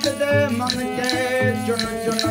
to them on the gate.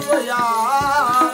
वया